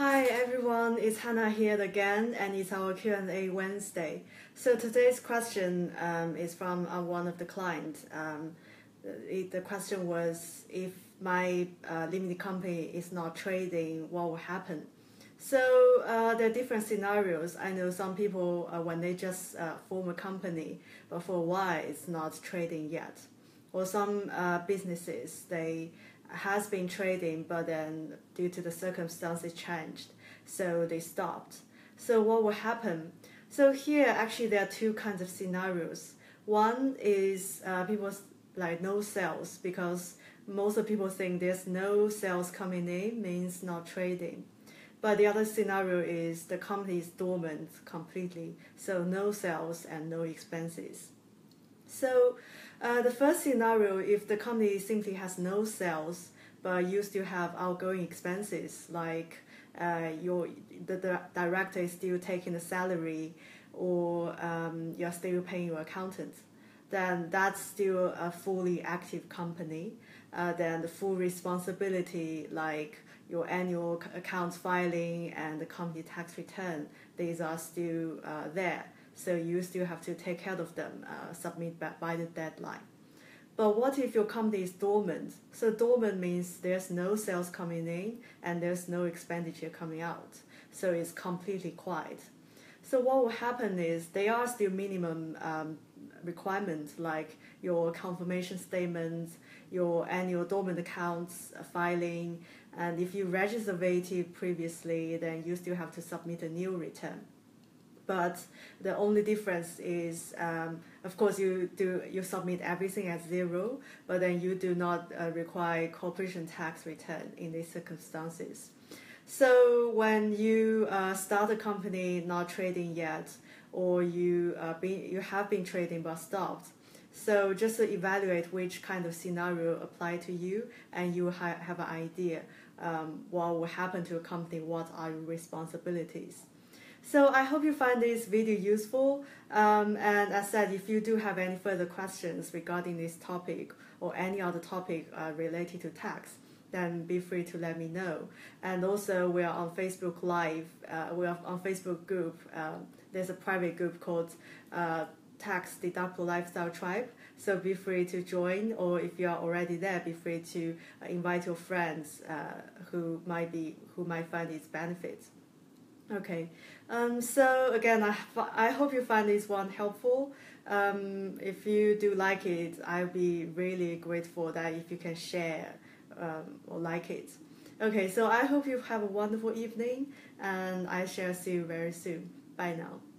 Hi everyone, it's Hannah here again, and it's our Q&A Wednesday. So today's question um, is from uh, one of the clients. Um, the question was, if my uh, limited company is not trading, what will happen? So uh, there are different scenarios. I know some people, uh, when they just uh, form a company, but for a while it's not trading yet. Or some uh, businesses, they has been trading, but then due to the circumstances changed, so they stopped. So what will happen? So here actually there are two kinds of scenarios. One is uh, people like no sales because most of people think there's no sales coming in means not trading. But the other scenario is the company is dormant completely, so no sales and no expenses. So uh, the first scenario, if the company simply has no sales, but you still have outgoing expenses like uh, your the, the director is still taking the salary or um, you're still paying your accountant, then that's still a fully active company. Uh, then the full responsibility like your annual accounts filing and the company tax return, these are still uh, there. So you still have to take care of them, uh, submit by, the deadline. But what if your company is dormant? So dormant means there's no sales coming in and there's no expenditure coming out. So it's completely quiet. So what will happen is there are still minimum um, requirements like your confirmation statements, your annual dormant accounts uh, filing, and if you register VAT previously, then you still have to submit a new return but the only difference is, um, of course, you do you submit everything as zero, but then you do not uh, require corporation tax return in these circumstances. So when you uh, start a company not trading yet, or you uh, be, you have been trading but stopped, so just evaluate which kind of scenario apply to you, and you ha- have an idea um, what will happen to a company, what are your responsibilities. So I hope you find this video useful. Um, and as said, if you do have any further questions regarding this topic or any other topic uh, related to tax, then be free to let me know. And also, we are on Facebook Live. Uh, we are on Facebook group. Um, there's a private group called uh, Tax Deductible Lifestyle Tribe. So be free to join, or if you are already there, be free to uh, invite your friends uh, who might be who might find its benefits. Okay, um, so again, I, I hope you find this one helpful. Um, if you do like it, I'll be really grateful that if you can share um, or like it. Okay, so I hope you have a wonderful evening, and I shall see you very soon. Bye now.